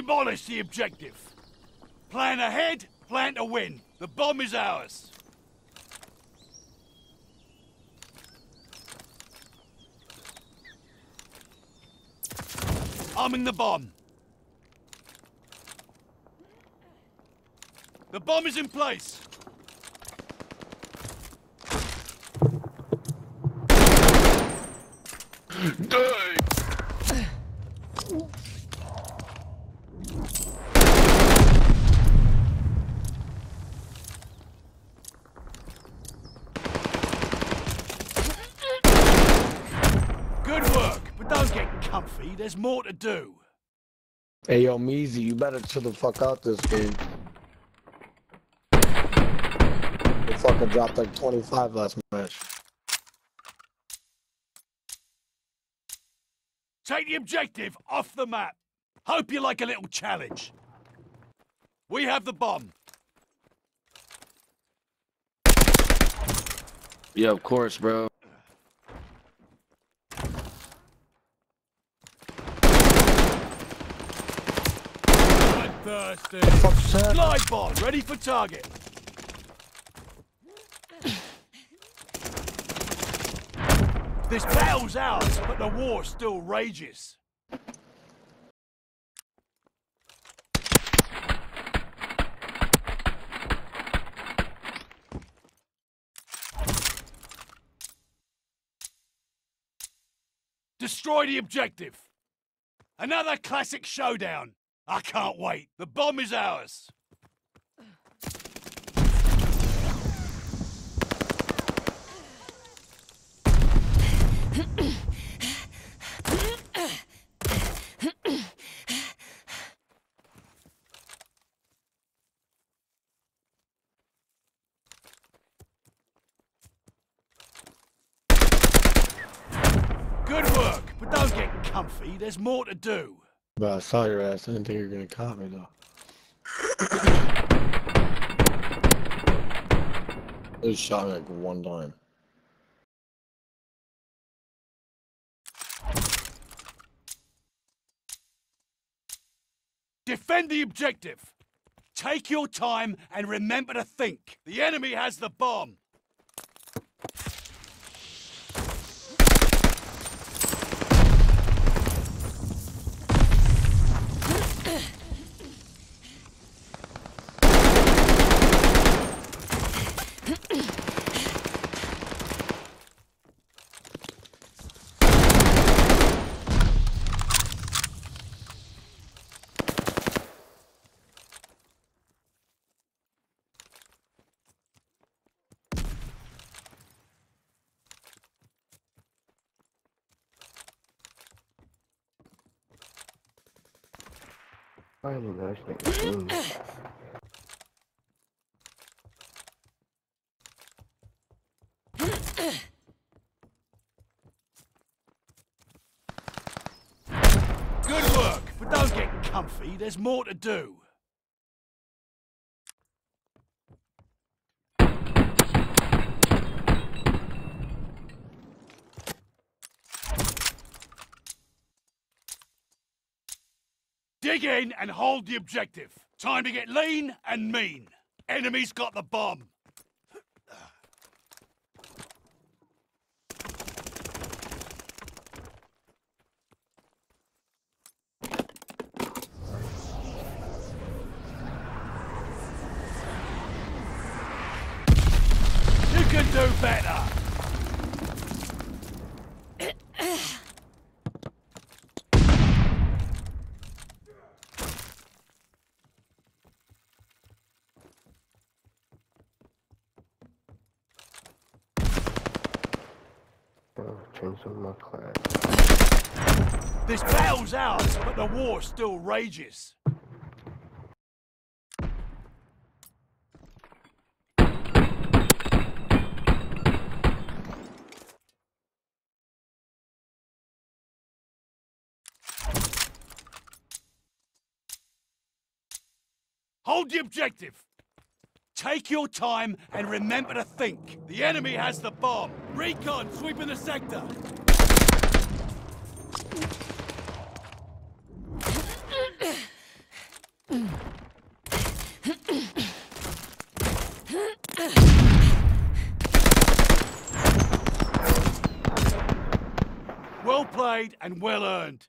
Demolish the objective. Plan ahead, plan to win. The bomb is ours. Arming the bomb. The bomb is in place. Good work, but don't get comfy. There's more to do. Hey yo, Meezy, you better chill the fuck out this game. You fucking dropped like 25 last match. Take the objective off the map. Hope you like a little challenge. We have the bomb. Yeah, of course, bro. Fuck. Glide ready for target. This battle's ours, but the war still rages. Destroy the objective. Another classic showdown. I can't wait. The bomb is ours. Good work, but don't get comfy. There's more to do. Bro, I saw your ass. I didn't think you were gonna cop me though. It shot me like one time. Defend the objective. Take your time and remember to think. The enemy has the bomb. Aynen işte. Good work, but don't get comfy. There's more to do. Dig in and hold the objective. Time to get lean and mean. Enemy's got the bomb. You can do better. Oh, change of my class. This battle's ours, but the war still rages. Hold the objective. Take your time and remember to think. The enemy has the bomb. Recon sweeping the sector. well played and well earned.